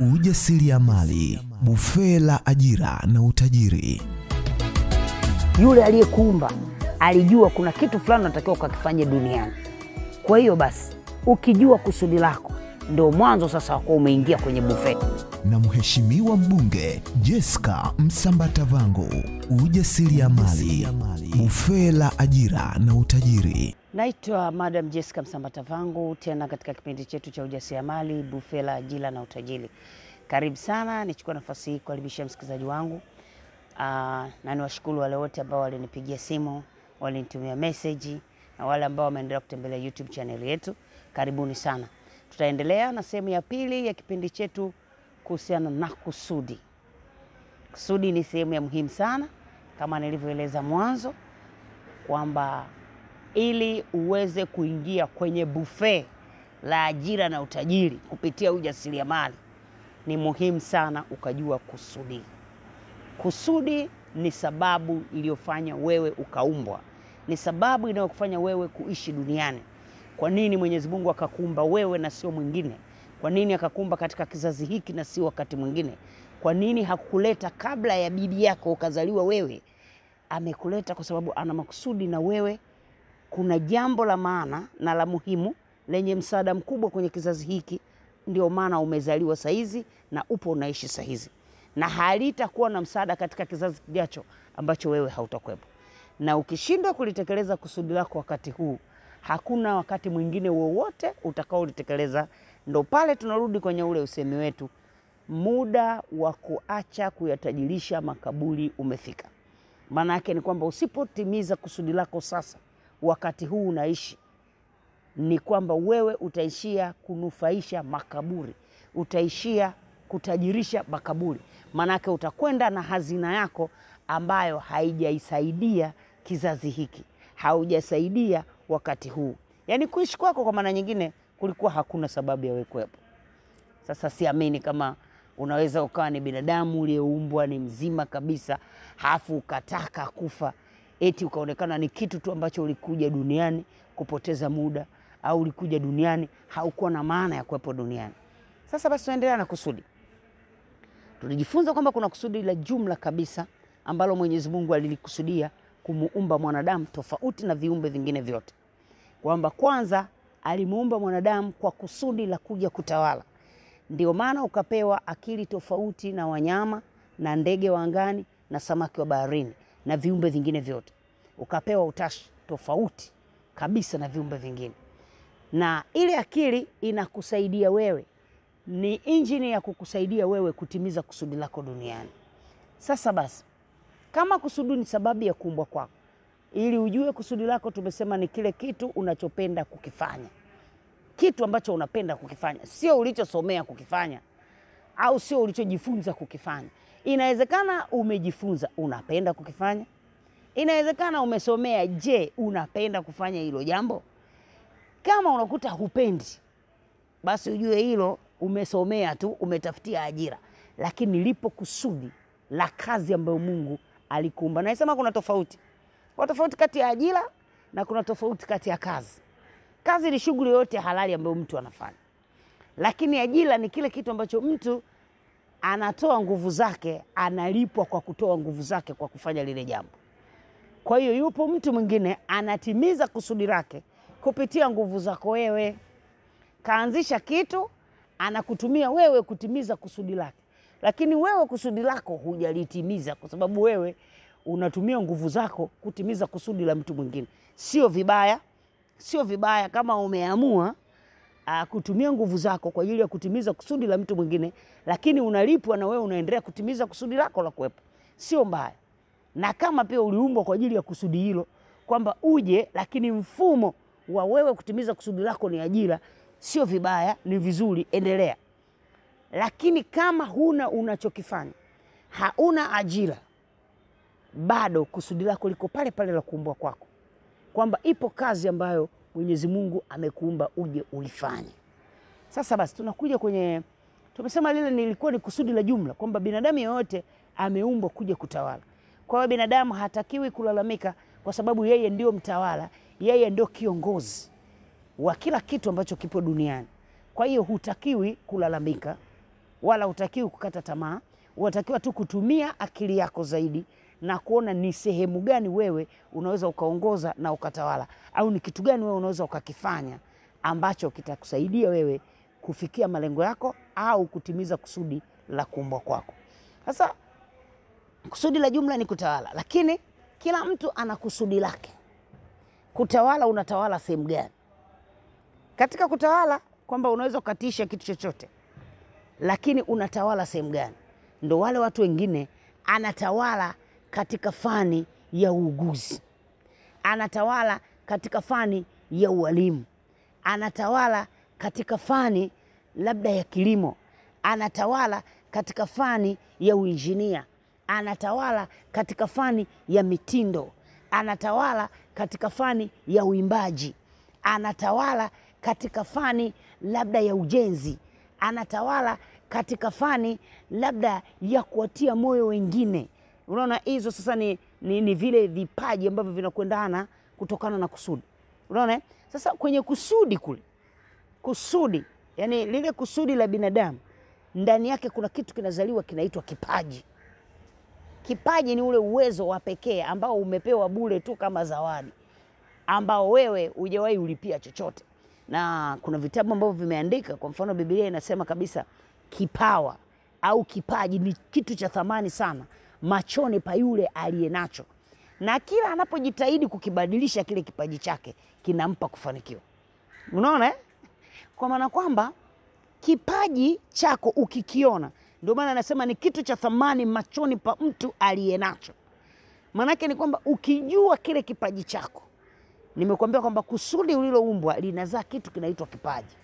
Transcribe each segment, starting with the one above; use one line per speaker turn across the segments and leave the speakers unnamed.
ujasiriamali, bufee la ajira na utajiri.
Yule aliyekuumba alijua kuna kitu fulani unatakiwa ukakifanye duniani. Kwa hiyo basi, ukijua kusudi lako, ndo mwanzo sasa wakuwa umeingia kwenye bufe
na Mheshimiwa mbunge Jessica ya ujasiriamali, bufee la ajira na utajiri.
Naitwa Madam Jessica Msambata Vangu tena katika kipindi chetu cha ujasiriamali bufela la ajira na utajiri. Karibu sana, nichukua nafasi hii kukaribisha msikilizaji wangu Aa, na niwashukuru wale wote ambao walinipigia simu, walinitumia meseji na wale ambao wameendelea kutembelea YouTube channel yetu. Karibuni sana. Tutaendelea na sehemu ya pili ya kipindi chetu kuhusiana na kusudi. Kusudi ni sehemu ya muhimu sana kama nilivyoeleza mwanzo kwamba ili uweze kuingia kwenye buffet la ajira na utajiri kupitia ujasiriamali ni muhimu sana ukajua kusudi. Kusudi ni sababu iliyofanya wewe ukaumbwa, ni sababu inayokufanya wewe kuishi duniani. Kwa nini Mwenyezi Mungu akakuumba wewe na sio mwingine? Kwa nini akakuumba katika kizazi hiki na sio wakati mwingine? Kwa nini hakukuleta kabla ya bibi yako ukazaliwa wewe? Amekuleta kwa sababu ana makusudi na wewe. Kuna jambo la maana na la muhimu lenye msaada mkubwa kwenye kizazi hiki, ndio maana umezaliwa saizi na upo unaishi saizi na halitakuwa na msaada katika kizazi kijacho ambacho wewe hautakuwepo. Na ukishindwa kulitekeleza kusudi lako wakati huu, hakuna wakati mwingine wowote utakaolitekeleza. Ndo pale tunarudi kwenye ule usemi wetu, muda wa kuacha kuyatajirisha makaburi umefika. Maana yake ni kwamba usipotimiza kusudi lako sasa, wakati huu unaishi, ni kwamba wewe utaishia kunufaisha makaburi, utaishia kutajirisha makaburi. Maanake utakwenda na hazina yako ambayo haijaisaidia kizazi hiki, haujasaidia wakati huu. Yaani kuishi kwako, kwa maana nyingine, kulikuwa hakuna sababu ya wewe kuwepo. Sasa siamini kama unaweza ukawa ni binadamu uliyeumbwa ni mzima kabisa, halafu ukataka kufa, eti ukaonekana ni kitu tu ambacho ulikuja duniani kupoteza muda, au ulikuja duniani haukuwa na maana ya kuwepo duniani. Sasa basi, tuendelea na kusudi. Tulijifunza kwamba kuna kusudi la jumla kabisa ambalo Mwenyezi Mungu alilikusudia kumuumba mwanadamu tofauti na viumbe vingine vyote, kwamba kwanza alimuumba mwanadamu kwa kusudi la kuja kutawala. Ndio maana ukapewa akili tofauti na wanyama na ndege wa angani na samaki wa baharini na viumbe vingine vyote, ukapewa utashi tofauti kabisa na viumbe vingine, na ile akili inakusaidia wewe. Ni injini ya kukusaidia wewe kutimiza kusudi lako duniani. Sasa basi, kama kusudi ni sababu ya kuumbwa kwako, ili ujue kusudi lako, tumesema ni kile kitu unachopenda kukifanya, kitu ambacho unapenda kukifanya, sio ulichosomea kukifanya au sio ulichojifunza kukifanya. Inawezekana umejifunza unapenda kukifanya, inawezekana umesomea. Je, unapenda kufanya hilo jambo? Kama unakuta hupendi, basi ujue hilo umesomea tu, umetafutia ajira, lakini lipo kusudi la kazi ambayo Mungu alikuumba. Naisema kuna tofauti, kuna tofauti kati ya ajira na kuna tofauti kati ya kazi. Kazi ni shughuli yoyote halali ambayo mtu anafanya, lakini ajira ni kile kitu ambacho mtu anatoa nguvu zake, analipwa kwa kutoa nguvu zake kwa kufanya lile jambo. Kwa hiyo yupo mtu mwingine anatimiza kusudi lake kupitia nguvu zako wewe, kaanzisha kitu anakutumia wewe kutimiza kusudi lake, lakini wewe kusudi lako hujalitimiza, kwa sababu wewe unatumia nguvu zako kutimiza kusudi la mtu mwingine. Sio vibaya, sio vibaya kama umeamua uh, kutumia nguvu zako kwa ajili ya kutimiza kusudi la mtu mwingine, lakini unalipwa na wewe unaendelea kutimiza kusudi lako la kuwepo, sio mbaya. Na kama pia uliumbwa kwa ajili ya kusudi hilo, kwamba uje, lakini mfumo wa wewe kutimiza kusudi lako ni ajira sio vibaya, ni vizuri, endelea. Lakini kama huna unachokifanya, hauna ajira, bado kusudi lako liko pale pale la kuumbwa kwako, kwamba ipo kazi ambayo Mwenyezi Mungu amekuumba uje uifanye. Sasa basi, tunakuja kwenye, tumesema lile nilikuwa ni kusudi la jumla, kwamba binadamu yeyote ameumbwa kuja kutawala. Kwa hiyo binadamu hatakiwi kulalamika, kwa sababu yeye ndio mtawala, yeye ndio kiongozi wa kila kitu ambacho kipo duniani. Kwa hiyo hutakiwi kulalamika, wala hutakiwi kukata tamaa. Unatakiwa tu kutumia akili yako zaidi na kuona ni sehemu gani wewe unaweza ukaongoza na ukatawala, au ni kitu gani wewe unaweza ukakifanya ambacho kitakusaidia wewe kufikia malengo yako au kutimiza kusudi la kuumbwa kwako. Sasa kusudi la jumla ni kutawala, lakini kila mtu ana kusudi lake. Kutawala, unatawala sehemu gani? Katika kutawala kwamba unaweza ukatisha kitu chochote, lakini unatawala sehemu gani? Ndo wale watu wengine, anatawala katika fani ya uuguzi, anatawala katika fani ya ualimu, anatawala katika fani labda ya kilimo, anatawala katika fani ya uinjinia, anatawala katika fani ya mitindo, anatawala katika fani ya uimbaji, anatawala katika fani labda ya ujenzi, anatawala katika fani labda ya kuwatia moyo wengine. Unaona, hizo sasa ni, ni, ni vile vipaji ambavyo vinakwendana kutokana na kusudi. Unaona, sasa kwenye kusudi kule, kusudi yani lile kusudi la binadamu ndani yake kuna kitu kinazaliwa kinaitwa kipaji. Kipaji ni ule uwezo wa pekee ambao umepewa bure tu kama zawadi, ambao wewe hujawahi ulipia chochote, na kuna vitabu ambavyo vimeandika. Kwa mfano, Biblia inasema kabisa kipawa au kipaji ni kitu cha thamani sana machoni pa yule aliye nacho, na kila anapojitahidi kukibadilisha kile kipaji chake kinampa kufanikiwa. Unaona eh? Kwa maana kwamba kipaji chako ukikiona, ndio maana anasema ni kitu cha thamani machoni pa mtu aliye nacho. Maanake ni kwamba ukijua kile kipaji chako, nimekuambia kwamba kusudi uliloumbwa linazaa kitu kinaitwa kipaji.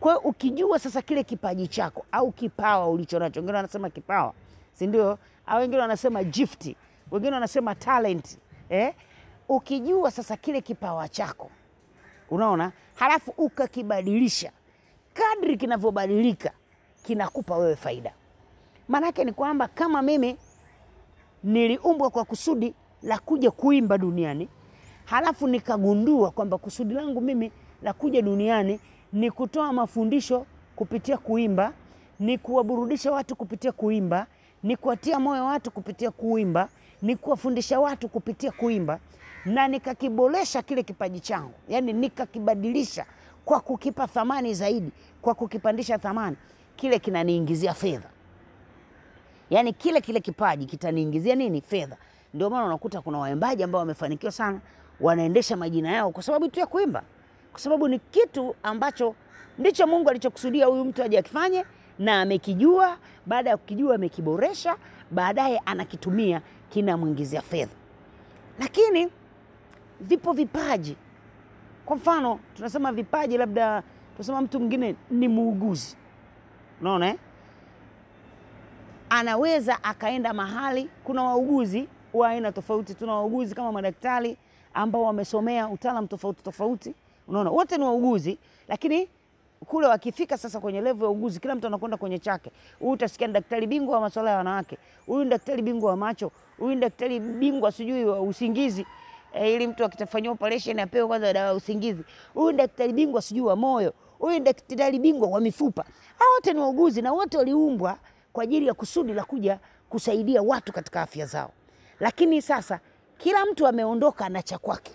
Kwa hiyo ukijua sasa kile kipaji chako au kipawa ulicho nacho, wengine wanasema kipawa, si ndio? Au wengine wanasema gift, wengine wanasema talent eh? Ukijua sasa kile kipawa chako, unaona, halafu ukakibadilisha, kadri kinavyobadilika kinakupa wewe faida. Maanake ni kwamba kama mimi niliumbwa kwa kusudi la kuja kuimba duniani, halafu nikagundua kwamba kusudi langu mimi la kuja duniani ni kutoa mafundisho kupitia kuimba, ni kuwaburudisha watu kupitia kuimba, ni kuwatia moyo watu kupitia kuimba, ni kuwafundisha watu kupitia kuimba, na nikakiboresha kile kipaji changu, yaani nikakibadilisha kwa kukipa thamani zaidi, kwa kukipandisha thamani, kile kinaniingizia fedha. Yaani kile kile kipaji kitaniingizia nini? Fedha. Ndio maana unakuta kuna waimbaji ambao wamefanikiwa sana, wanaendesha majina yao kwa sababu tu ya kuimba kwa sababu ni kitu ambacho ndicho Mungu alichokusudia huyu mtu aje akifanye, na amekijua. Baada ya kukijua, amekiboresha, baadaye anakitumia, kinamwingizia fedha. Lakini vipo vipaji. Kwa mfano, tunasema vipaji, labda tunasema mtu mwingine ni muuguzi, unaona eh? Anaweza akaenda mahali, kuna wauguzi wa aina tofauti. Tuna wauguzi kama madaktari ambao wamesomea utaalamu tofauti tofauti Unaona, wote ni wauguzi, lakini kule wakifika sasa kwenye levu ya uguzi, kila mtu anakwenda kwenye chake. Huyu utasikia daktari bingwa wa masuala ya wanawake, huyu daktari bingwa wa macho, huyu daktari bingwa sijui wa usingizi e, ili mtu akitafanyia operation apewe kwanza dawa ya usingizi. Huyu daktari bingwa sijui wa moyo, huyu daktari bingwa wa mifupa. Hao wote ni wauguzi na wote waliumbwa kwa ajili ya kusudi la kuja kusaidia watu katika afya zao, lakini sasa kila mtu ameondoka na cha kwake.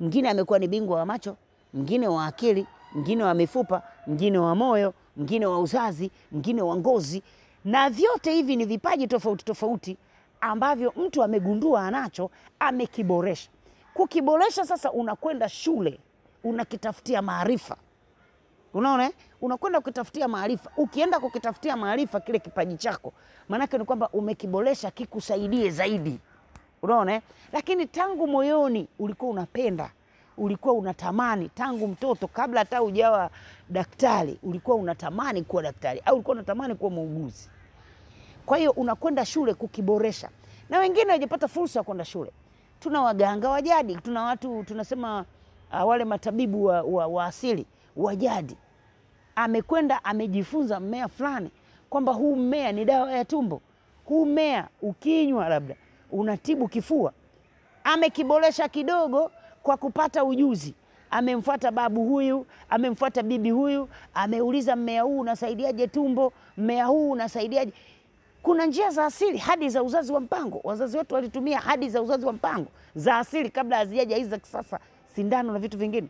Mwingine amekuwa ni bingwa wa macho, mwingine wa akili, mwingine wa mifupa, mwingine wa moyo, mwingine wa uzazi, mwingine wa ngozi, na vyote hivi ni vipaji tofauti tofauti ambavyo mtu amegundua anacho, amekiboresha. Kukiboresha sasa, unakwenda shule, unakitafutia maarifa. Unaona, eh? unakwenda kukitafutia maarifa. Ukienda kukitafutia maarifa kile kipaji chako, maanake ni kwamba umekiboresha kikusaidie zaidi. Unaona eh? Lakini tangu moyoni ulikuwa unapenda, ulikuwa unatamani tangu mtoto, kabla hata ujawa daktari, ulikuwa unatamani kuwa daktari au ulikuwa unatamani kuwa muuguzi. Kwa hiyo unakwenda shule kukiboresha, na wengine hawajapata fursa ya kwenda shule. Tuna waganga wa jadi, tuna watu tunasema uh, wale matabibu wa, wa, wa asili wa jadi, amekwenda amejifunza mmea fulani kwamba huu mmea ni dawa ya tumbo, huu mmea ukinywa labda unatibu kifua. Amekiboresha kidogo kwa kupata ujuzi, amemfuata babu huyu, amemfuata bibi huyu, ameuliza mmea huu unasaidiaje tumbo, mmea huu unasaidiaje. Kuna njia za asili, hadi za uzazi wa mpango. Wazazi wetu walitumia hadi za uzazi wa mpango za asili kabla hazijaja hizi za kisasa, sindano na vitu vingine.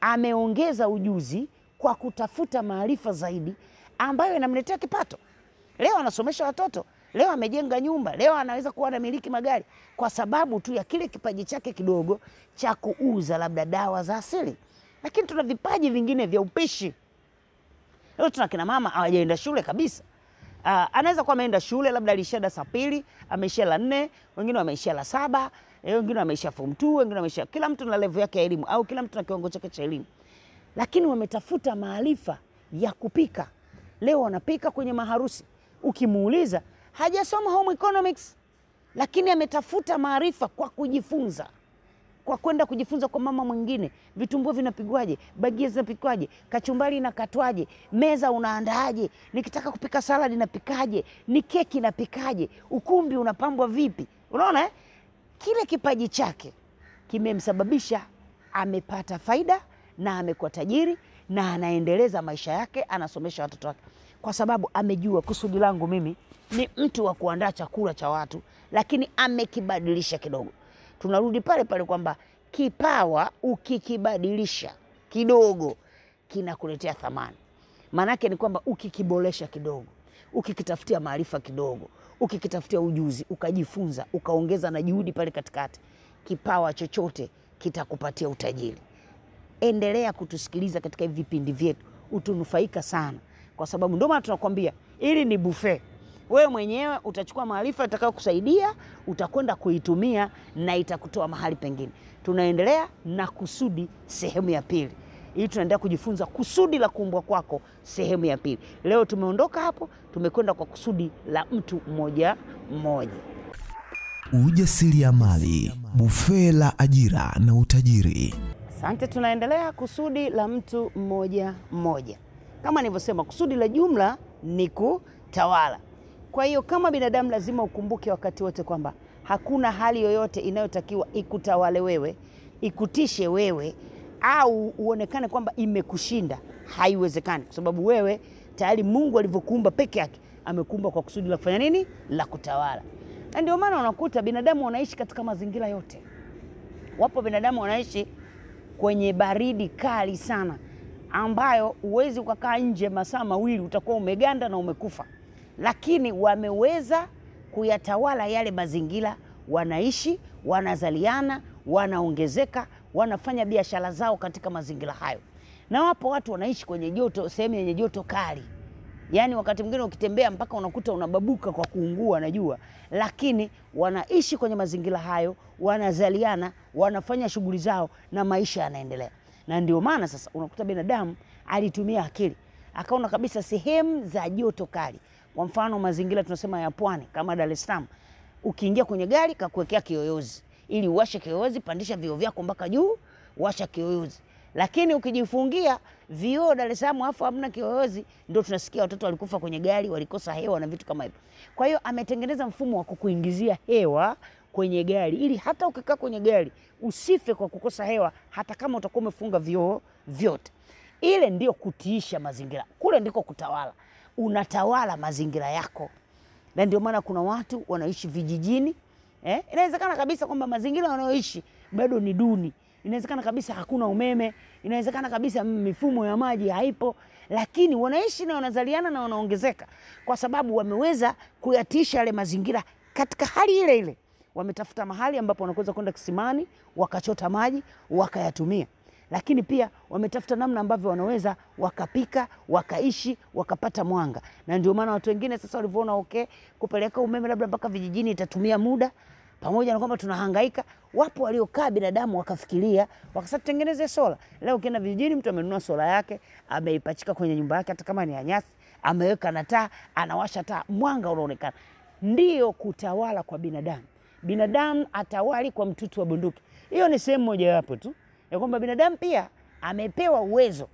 Ameongeza ujuzi kwa kutafuta maarifa zaidi ambayo inamletea kipato. Leo anasomesha watoto, leo amejenga nyumba, leo anaweza kuwa anamiliki magari kwa sababu tu ya kile kipaji chake kidogo cha kuuza labda dawa za asili. Lakini tuna vipaji vingine vya upishi. Leo tuna kina mama hawajaenda shule kabisa. Uh, anaweza kuwa ameenda shule labda alishia darasa pili, ameishia la nne, wengine wameishia la saba, eh, wengine wameishia form 2, wengine wameishia, kila mtu na level yake ya elimu au kila mtu na kiwango chake cha elimu, lakini wametafuta maarifa ya kupika. Leo wanapika kwenye maharusi, ukimuuliza hajasoma home economics, lakini ametafuta maarifa kwa kujifunza kwa kwenda kujifunza kwa mama mwingine, vitumbua vinapigwaje, bagia zinapikwaje, kachumbari inakatwaje, meza unaandaaje, nikitaka kupika saladi napikaje, ni keki napikaje, ukumbi unapambwa vipi? Unaona eh? Kile kipaji chake kimemsababisha amepata faida na amekuwa tajiri na anaendeleza maisha yake, anasomesha watoto wake, kwa sababu amejua kusudi langu mimi ni mtu wa kuandaa chakula cha watu, lakini amekibadilisha kidogo tunarudi pale pale kwamba kipawa ukikibadilisha kidogo kinakuletea thamani. Maanake ni kwamba ukikiboresha kidogo, ukikitafutia maarifa kidogo, ukikitafutia ujuzi, ukajifunza, ukaongeza na juhudi pale katikati, kipawa chochote kitakupatia utajiri. Endelea kutusikiliza katika hivi vipindi vyetu, utunufaika sana, kwa sababu ndio maana tunakwambia ili ni buffet wewe mwenyewe utachukua maarifa itakayokusaidia, utakwenda kuitumia na itakutoa mahali pengine. Tunaendelea na kusudi sehemu ya pili, ili tunaendelea kujifunza kusudi la kuumbwa kwako sehemu ya pili. Leo tumeondoka hapo, tumekwenda kwa kusudi la mtu mmoja mmoja.
Ujasiriamali, buffet la ajira na utajiri.
Asante, tunaendelea kusudi la mtu mmoja mmoja. Kama nilivyosema, kusudi la jumla ni kutawala. Kwa hiyo kama binadamu lazima ukumbuke wakati wote kwamba hakuna hali yoyote inayotakiwa ikutawale wewe, ikutishe wewe, au uonekane kwamba imekushinda. Haiwezekani, kwa sababu wewe tayari Mungu alivyokuumba peke yake amekumba kwa kusudi la kufanya nini? La kutawala. Na ndio maana unakuta binadamu wanaishi katika mazingira yote. Wapo binadamu wanaishi kwenye baridi kali sana, ambayo huwezi ukakaa nje masaa mawili, utakuwa umeganda na umekufa lakini wameweza kuyatawala yale mazingira, wanaishi, wanazaliana, wanaongezeka, wanafanya biashara zao katika mazingira hayo. Na wapo watu wanaishi kwenye joto, sehemu yenye joto kali, yaani wakati mwingine ukitembea mpaka unakuta unababuka kwa kuungua na jua, lakini wanaishi kwenye mazingira hayo, wanazaliana, wanafanya shughuli zao na maisha yanaendelea. Na ndio maana sasa unakuta binadamu alitumia akili, akaona kabisa sehemu za joto kali kwa mfano mazingira tunasema ya pwani kama Dar es Salaam, ukiingia kwenye gari kakuwekea kiyoyozi ili uwashe kiyoyozi, pandisha vioo vyako mpaka juu, washa kiyoyozi. Lakini ukijifungia vioo Dar es Salaam afu hamna kiyoyozi, ndio tunasikia watoto walikufa kwenye gari, walikosa hewa na vitu kama hivyo. Kwa hiyo ametengeneza mfumo wa kukuingizia hewa kwenye gari ili hata ukikaa kwenye gari usife kwa kukosa hewa, hata kama utakuwa umefunga vioo vyote. Ile ndio kutiisha mazingira, kule ndiko kutawala unatawala mazingira yako, na ndio maana kuna watu wanaishi vijijini eh? Inawezekana kabisa kwamba mazingira wanayoishi bado ni duni, inawezekana kabisa hakuna umeme, inawezekana kabisa mifumo ya maji haipo, lakini wanaishi na wanazaliana na wanaongezeka kwa sababu wameweza kuyatiisha yale mazingira katika hali ile ile. Wametafuta mahali ambapo wanaweza kwenda kisimani wakachota maji wakayatumia lakini pia wametafuta namna ambavyo wanaweza wakapika wakaishi wakapata mwanga, na ndio maana watu wengine sasa walivyoona okay, kupeleka umeme labda mpaka vijijini itatumia muda, pamoja na kwamba tunahangaika. Wapo waliokaa binadamu wakafikiria, wakasema tutengeneze sola. Leo ukienda vijijini, mtu amenunua sola yake ameipachika kwenye nyumba yake, hata kama ni ya nyasi, ameweka na taa, anawasha taa, mwanga unaonekana. Ndiyo kutawala kwa binadamu. Binadamu atawali kwa mtutu wa bunduki. Hiyo ni sehemu moja mojawapo tu ya kwamba binadamu pia amepewa uwezo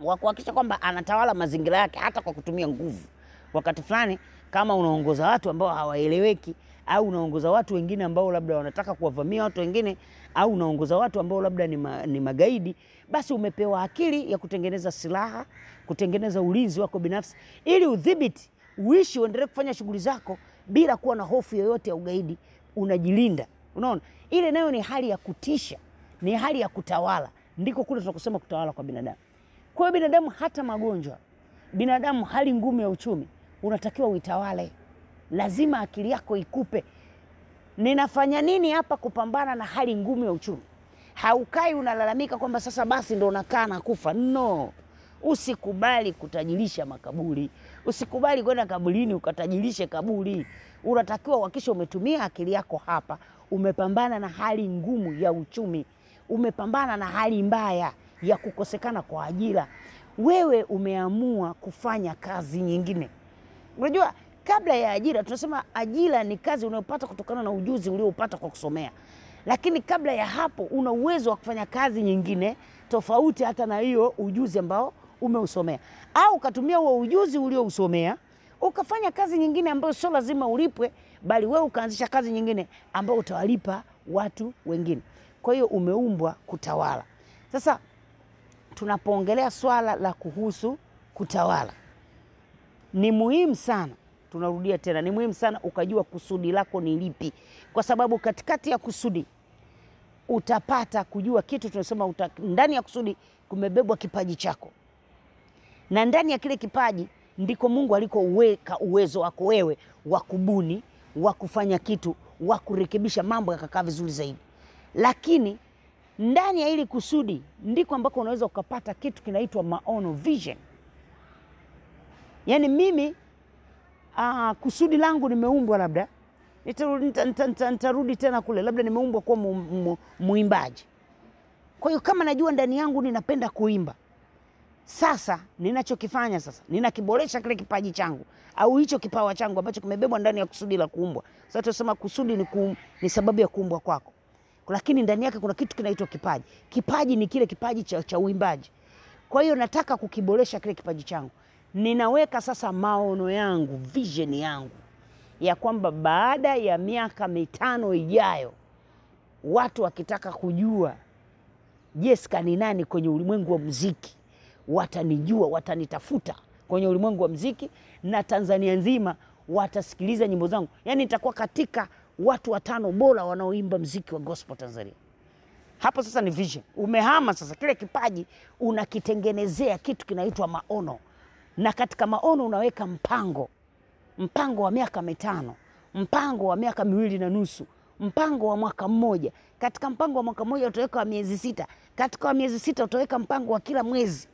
wa kuhakikisha kwamba anatawala mazingira yake hata kwa kutumia nguvu. Wakati fulani kama unaongoza watu ambao hawaeleweki au unaongoza watu wengine ambao labda wanataka kuwavamia watu wengine, au unaongoza watu ambao labda ni, ma, ni magaidi, basi umepewa akili ya kutengeneza silaha, kutengeneza ulinzi wako binafsi, ili udhibiti, uishi, uendelee kufanya shughuli zako bila kuwa na hofu yoyote ya ugaidi, unajilinda. Unaona, ile nayo ni hali ya kutisha, ni hali ya kutawala. Ndiko kule tunakusema kutawala kwa binadamu. Kwa hiyo binadamu, hata magonjwa, binadamu, hali ngumu ya uchumi, unatakiwa uitawale. Lazima akili yako ikupe ninafanya nini hapa kupambana na hali ngumu ya uchumi. Haukai unalalamika kwamba sasa basi ndo unakaa na kufa. No, usikubali kutajirisha makaburi, usikubali kwenda kaburini ukatajirishe kaburi. Unatakiwa uhakikishe umetumia akili yako hapa, umepambana na hali ngumu ya uchumi, umepambana na hali mbaya ya kukosekana kwa ajira. Wewe umeamua kufanya kazi nyingine. Unajua, kabla ya ajira tunasema ajira ni kazi unayopata kutokana na ujuzi uliopata kwa kusomea, lakini kabla ya hapo una uwezo wa kufanya kazi nyingine tofauti hata na hiyo ujuzi ambao umeusomea, au ukatumia huo ujuzi uliousomea ukafanya kazi nyingine ambayo sio lazima ulipwe, bali wewe ukaanzisha kazi nyingine ambayo utawalipa watu wengine. Kwa hiyo umeumbwa kutawala. Sasa tunapoongelea swala la kuhusu kutawala, ni muhimu sana tunarudia tena, ni muhimu sana ukajua kusudi lako ni lipi, kwa sababu katikati ya kusudi utapata kujua kitu tunasema uta, ndani ya kusudi kumebebwa kipaji chako, na ndani ya kile kipaji ndiko Mungu alikoweka uwezo wako wewe wa kubuni, wa kufanya kitu, wa kurekebisha mambo yakakaa vizuri zaidi. Lakini ndani ya hili kusudi ndiko ambako unaweza ukapata kitu kinaitwa maono, vision. Yaani mimi uh, kusudi langu nimeumbwa labda nitarudi nita, nita, nita, tena kule, labda nimeumbwa kuwa mu, mu, muimbaji. Kwa hiyo kama najua ndani yangu ninapenda kuimba, sasa ninachokifanya sasa ninakiboresha kile kipaji changu au hicho kipawa changu ambacho kimebebwa ndani ya kusudi la kuumbwa. Sasa tunasema kusudi ni, kum, ni sababu ya kuumbwa kwako, lakini ndani yake kuna kitu kinaitwa kipaji. Kipaji ni kile kipaji cha, cha uimbaji. Kwa hiyo nataka kukiboresha kile kipaji changu ninaweka sasa maono yangu, vision yangu ya kwamba baada ya miaka mitano ijayo, watu wakitaka kujua Jesca ni nani kwenye ulimwengu wa muziki, watanijua, watanitafuta kwenye ulimwengu wa mziki na Tanzania nzima watasikiliza nyimbo zangu. Yaani nitakuwa katika watu watano bora wanaoimba mziki wa gospel Tanzania. Hapo sasa ni vision. Umehama sasa, kile kipaji unakitengenezea kitu kinaitwa maono na katika maono unaweka mpango, mpango wa miaka mitano, mpango wa miaka miwili na nusu, mpango wa mwaka mmoja. Katika mpango wa mwaka mmoja utaweka wa miezi sita, katika wa miezi sita utaweka mpango wa kila mwezi.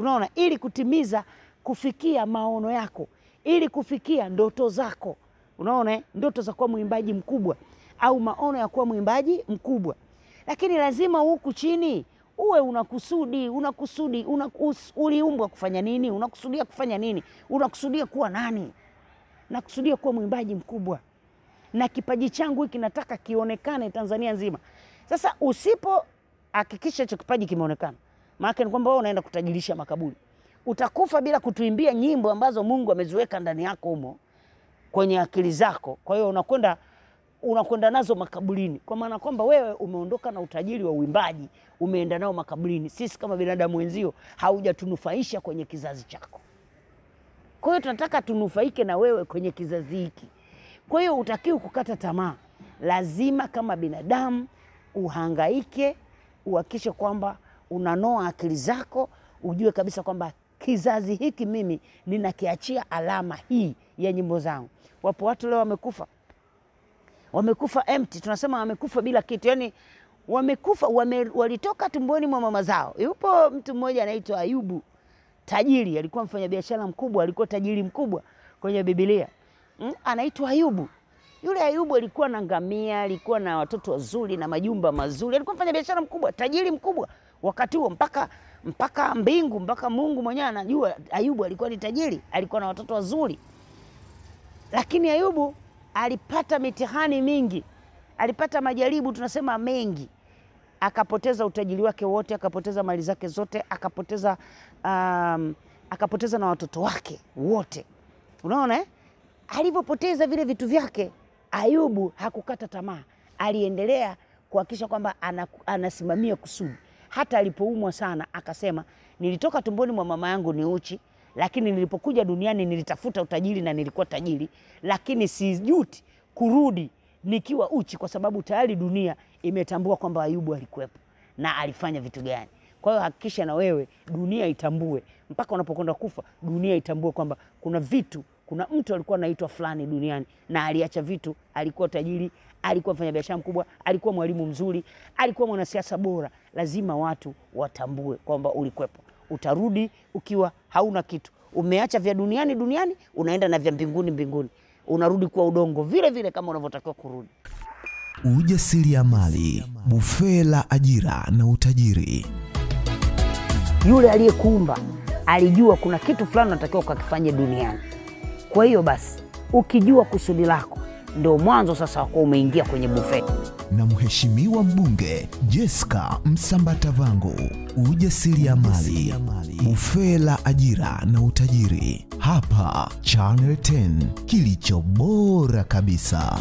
Unaona, ili kutimiza kufikia maono yako, ili kufikia ndoto zako. Unaona, ndoto za kuwa mwimbaji mkubwa au maono ya kuwa mwimbaji mkubwa, lakini lazima huku chini uwe unakusudi unakusudi una, uliumbwa kufanya nini? Unakusudia kufanya nini? Unakusudia kuwa nani? Nakusudia kuwa mwimbaji mkubwa, na kipaji changu hiki nataka kionekane Tanzania nzima. Sasa usipo hakikisha hicho kipaji kimeonekana, maana ni kwamba wewe unaenda kutajirisha makaburi. Utakufa bila kutuimbia nyimbo ambazo Mungu ameziweka ndani yako humo kwenye akili zako. Kwa hiyo unakwenda unakwenda nazo makaburini, kwa maana kwamba wewe umeondoka na utajiri wa uimbaji, umeenda nao makaburini. Sisi kama binadamu wenzio haujatunufaisha kwenye kizazi chako. Kwa hiyo tunataka tunufaike na wewe kwenye kizazi hiki. Kwa hiyo utakiwa kukata tamaa, lazima kama binadamu uhangaike, uhakikishe kwamba unanoa akili zako, ujue kabisa kwamba kizazi hiki mimi ninakiachia alama hii ya nyimbo zangu. Wapo watu leo wamekufa. Wamekufa empty, tunasema wamekufa bila kitu, yani wamekufa wame, walitoka tumboni mwa mama zao. Yupo mtu mmoja anaitwa Ayubu, tajiri, alikuwa mfanyabiashara mkubwa, alikuwa tajiri mkubwa kwenye Biblia. Mm, anaitwa Ayubu. Yule Ayubu alikuwa na ngamia, alikuwa na watoto wazuri na majumba mazuri, alikuwa mfanyabiashara mkubwa, tajiri mkubwa wakati huo, mpaka mpaka mbingu, mpaka Mungu mwenyewe anajua Ayubu alikuwa ni tajiri, alikuwa na watoto wazuri, lakini Ayubu alipata mitihani mingi, alipata majaribu tunasema mengi, akapoteza utajiri wake wote, akapoteza mali zake zote, akapoteza um, akapoteza na watoto wake wote. Unaona eh? Alivyopoteza vile vitu vyake, Ayubu hakukata tamaa, aliendelea kuhakikisha kwamba anasimamia kusudi. Hata alipoumwa sana akasema, nilitoka tumboni mwa mama yangu ni uchi, lakini nilipokuja duniani nilitafuta utajiri na nilikuwa tajiri, lakini sijuti kurudi nikiwa uchi, kwa sababu tayari dunia imetambua kwamba Ayubu alikuwepo na alifanya vitu gani. Kwa hiyo hakikisha na wewe dunia itambue, mpaka unapokwenda kufa, dunia itambue kwamba kuna vitu, kuna mtu alikuwa anaitwa fulani duniani na aliacha vitu. Alikuwa tajiri, alikuwa mfanya biashara mkubwa, alikuwa mwalimu mzuri, alikuwa mwanasiasa bora. Lazima watu watambue kwamba ulikwepo. Utarudi ukiwa hauna kitu, umeacha vya duniani duniani, unaenda na vya mbinguni mbinguni, unarudi kuwa udongo vile vile kama unavyotakiwa kurudi.
Ujasiriamali, bufee la ajira na utajiri.
Yule aliyekuumba alijua kuna kitu fulani unatakiwa ukakifanye duniani. Kwa hiyo basi, ukijua kusudi lako, ndio mwanzo sasa wakuwa umeingia kwenye bufe.
Na Mheshimiwa mbunge Jessica Msambatavangu, ujasiriamali, bufe la ajira na utajiri. Hapa Channel 10 kilicho bora kabisa.